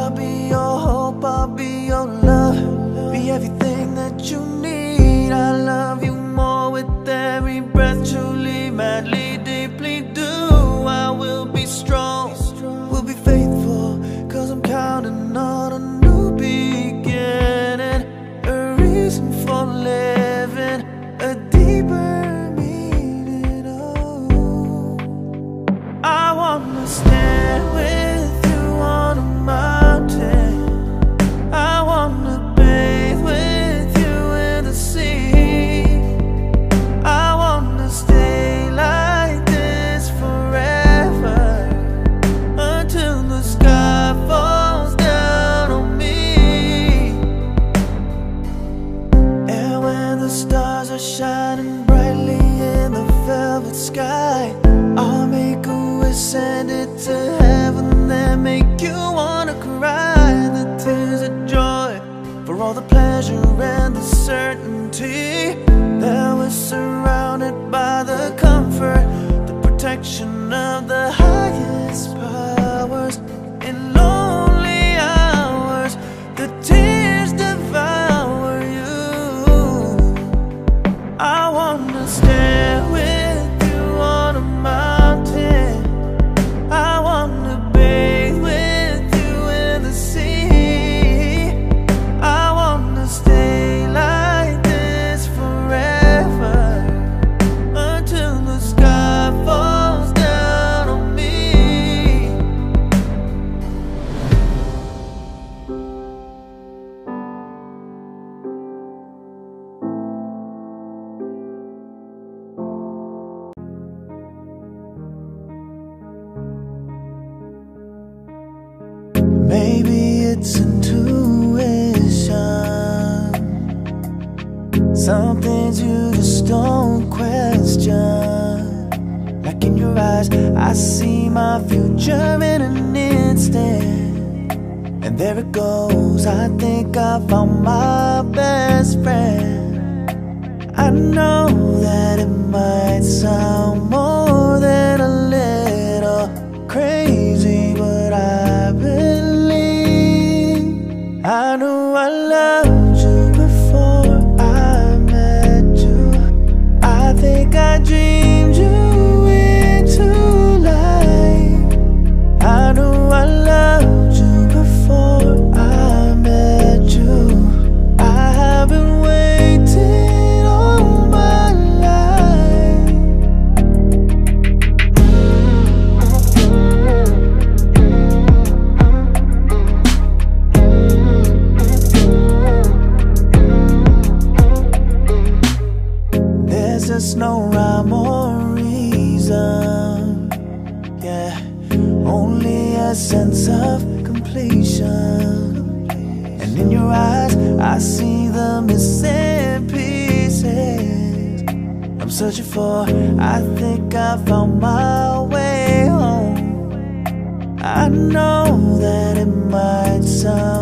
I'll be your hope, I'll be your love. Be everything that you need. I love you more with every breath. Truly, madly, deeply do. I will be strong. Will be faithful Cause I'm counting on a new beginning. A reason for living A deeper meaning, oh I wanna stand the stars are shining brightly in the velvet sky. I'll make a wish, send it to heaven Then make you wanna cry. The tears of joy for all the pleasure and the certainty. Maybe it's intuition. Some things you just don't question. Like in your eyes, I see my future in an instant. And there it goes, I think I found my best friend. I know only a sense of completion. And in your eyes, I see the missing pieces. I'm searching for, I think I found my way home. I know that it might sound